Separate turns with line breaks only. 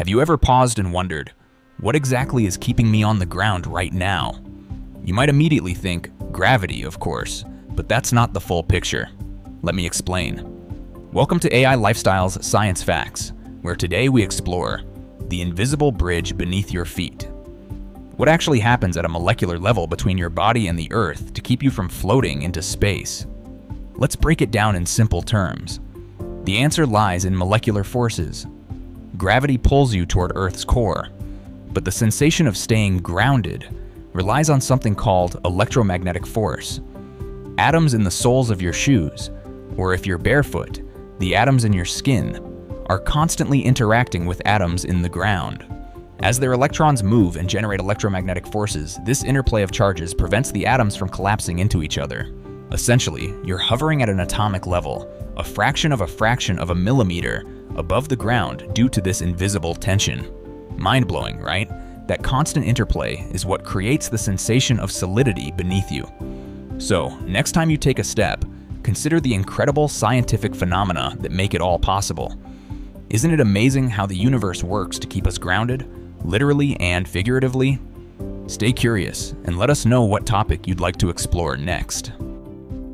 Have you ever paused and wondered, what exactly is keeping me on the ground right now? You might immediately think, gravity, of course, but that's not the full picture. Let me explain. Welcome to AI Lifestyle's Science Facts, where today we explore the invisible bridge beneath your feet. What actually happens at a molecular level between your body and the Earth to keep you from floating into space? Let's break it down in simple terms. The answer lies in molecular forces. Gravity pulls you toward Earth's core, but the sensation of staying grounded relies on something called electromagnetic force. Atoms in the soles of your shoes, or if you're barefoot, the atoms in your skin, are constantly interacting with atoms in the ground. As their electrons move and generate electromagnetic forces, this interplay of charges prevents the atoms from collapsing into each other. Essentially, you're hovering at an atomic level, a fraction of a fraction of a millimeter above the ground due to this invisible tension. Mind-blowing, right? That constant interplay is what creates the sensation of solidity beneath you. So, next time you take a step, consider the incredible scientific phenomena that make it all possible. Isn't it amazing how the universe works to keep us grounded, literally and figuratively? Stay curious and let us know what topic you'd like to explore next.